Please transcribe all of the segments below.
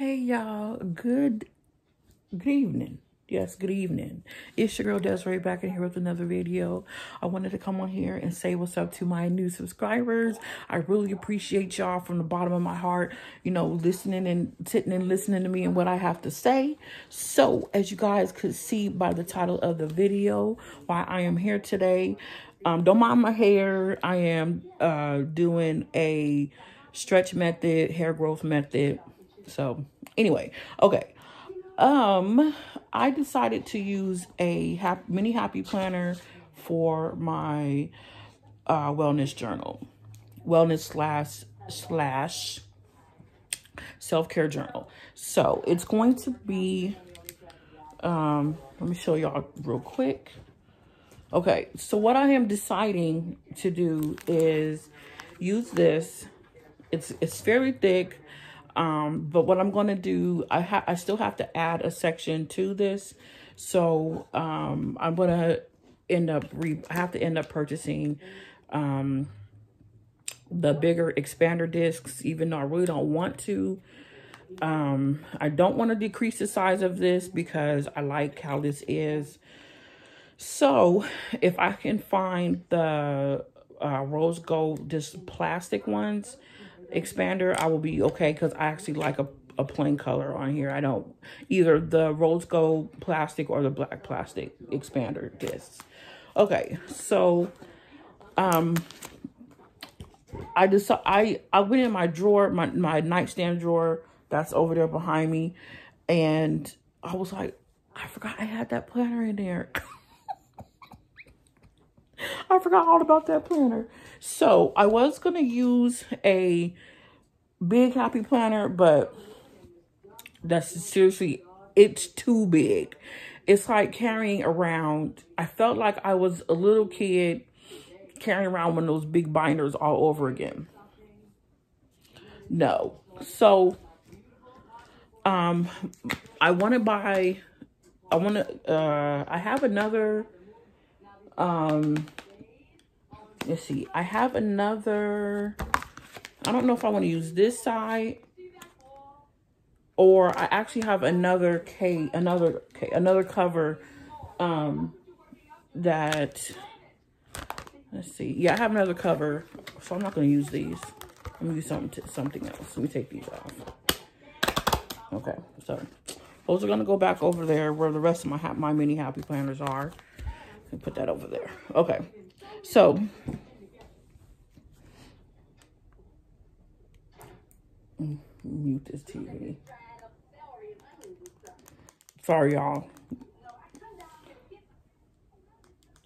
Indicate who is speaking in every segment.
Speaker 1: Hey y'all, good good evening. Yes, good evening. It's your girl Desiree back in here with another video. I wanted to come on here and say what's up to my new subscribers. I really appreciate y'all from the bottom of my heart, you know, listening and sitting and listening to me and what I have to say. So, as you guys could see by the title of the video, why I am here today, um, don't mind my hair. I am uh, doing a stretch method, hair growth method. So, anyway, okay. Um, I decided to use a happy, mini happy planner for my uh, wellness journal, wellness slash slash self care journal. So it's going to be. Um, let me show y'all real quick. Okay, so what I am deciding to do is use this. It's it's very thick. Um, but what I'm going to do, I, I still have to add a section to this. So um, I'm going to end up, re I have to end up purchasing um, the bigger expander discs, even though I really don't want to. Um, I don't want to decrease the size of this because I like how this is. So if I can find the uh, rose gold, just plastic ones, expander, I will be okay because I actually like a, a plain color on here. I don't either the rose gold plastic or the black plastic expander discs. Okay, so um I just I I went in my drawer, my my nightstand drawer that's over there behind me, and I was like, I forgot I had that planner in there. I forgot all about that planner. So I was going to use a big happy planner, but that's seriously, it's too big. It's like carrying around, I felt like I was a little kid carrying around one of those big binders all over again. No. So, um, I want to buy, I want to, uh, I have another, um, let's see, I have another, I don't know if I want to use this side or I actually have another K, another K, another cover, um, that, let's see. Yeah, I have another cover, so I'm not going to use these. Let me do something, something else. Let me take these off. Okay, so those are going to go back over there where the rest of my, my mini happy planners are. And put that over there. Okay, so mute this TV. Sorry, y'all.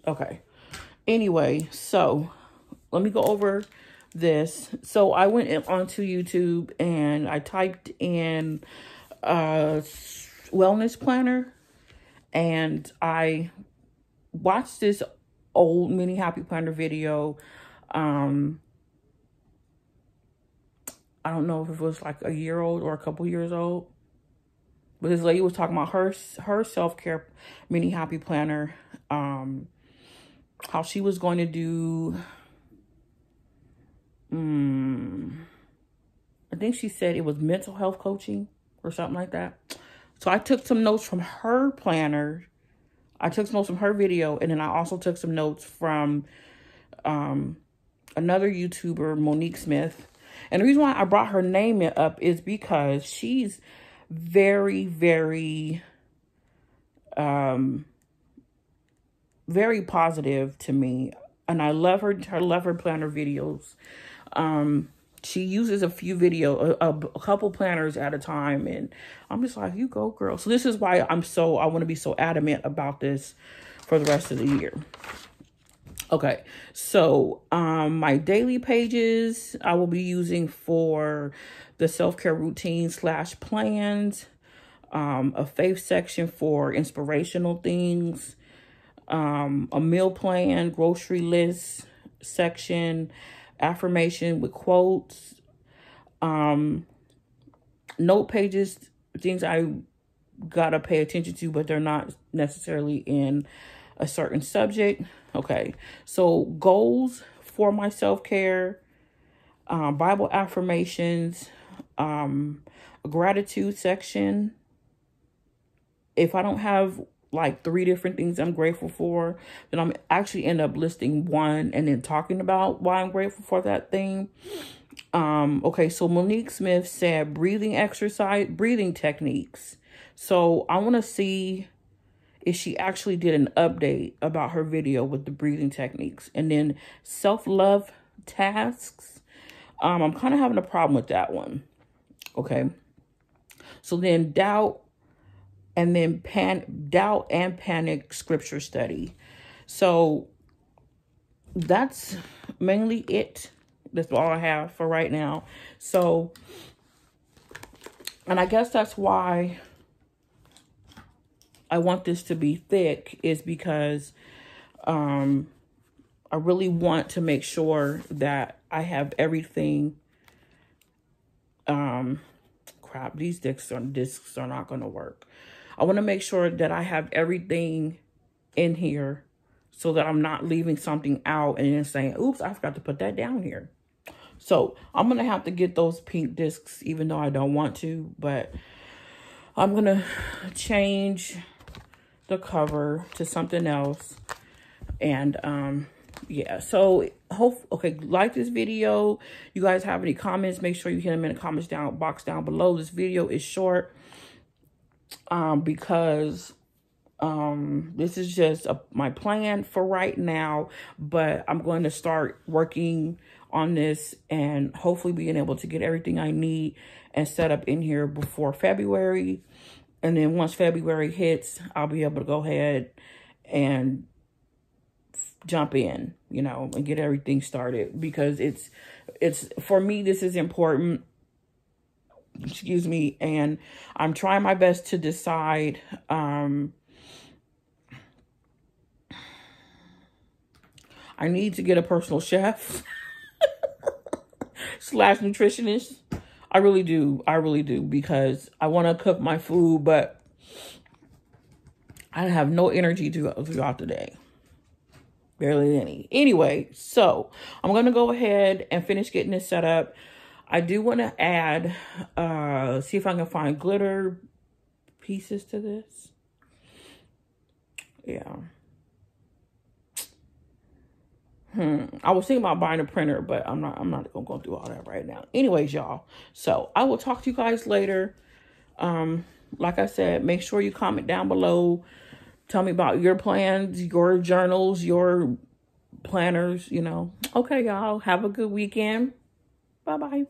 Speaker 1: Okay. Anyway, so let me go over this. So I went onto YouTube and I typed in uh, wellness planner and I watched this old mini happy planner video um I don't know if it was like a year old or a couple years old. But this lady was talking about her her self-care mini happy planner. Um, how she was going to do um, I think she said it was mental health coaching or something like that. So I took some notes from her planner. I took some notes from her video, and then I also took some notes from um, another YouTuber, Monique Smith. And the reason why I brought her name up is because she's very, very, um, very positive to me. And I love her, I love her planner videos. Um, she uses a few video, a, a, couple planners at a time. And I'm just like, you go, girl. So this is why I'm so, I want to be so adamant about this for the rest of the year. Okay, so um, my daily pages I will be using for the self-care routine slash plans, um, a faith section for inspirational things, um, a meal plan, grocery list section, affirmation with quotes, um, note pages, things I gotta pay attention to, but they're not necessarily in a certain subject. Okay, so goals for my self-care, um, Bible affirmations, um, gratitude section. If I don't have like three different things I'm grateful for, then I'm actually end up listing one and then talking about why I'm grateful for that thing. Um, okay, so Monique Smith said breathing exercise, breathing techniques. So I want to see if she actually did an update about her video with the breathing techniques. And then self-love tasks. Um, I'm kind of having a problem with that one. Okay. So then doubt and then pan doubt and panic scripture study. So that's mainly it. That's all I have for right now. So, and I guess that's why I want this to be thick is because um, I really want to make sure that I have everything. Um, crap, these discs are, discs are not going to work. I want to make sure that I have everything in here so that I'm not leaving something out and then saying, oops, I forgot to put that down here. So I'm going to have to get those pink discs even though I don't want to, but I'm going to change the cover to something else. And um, yeah, so hope okay, like this video. You guys have any comments, make sure you hit them in the comments down box down below. This video is short um, because um, this is just a, my plan for right now, but I'm going to start working on this and hopefully being able to get everything I need and set up in here before February. And then once February hits, I'll be able to go ahead and jump in, you know, and get everything started because it's, it's, for me, this is important excuse me, and I'm trying my best to decide, um, I need to get a personal chef slash nutritionist. I really do. I really do because I want to cook my food, but I have no energy to throughout the day. Barely any. Anyway, so I'm going to go ahead and finish getting this set up. I do want to add, uh, see if I can find glitter pieces to this. Yeah. Hmm. I was thinking about buying a printer, but I'm not, I'm not going to go through all that right now. Anyways, y'all. So I will talk to you guys later. Um, like I said, make sure you comment down below. Tell me about your plans, your journals, your planners, you know. Okay, y'all. Have a good weekend. Bye-bye.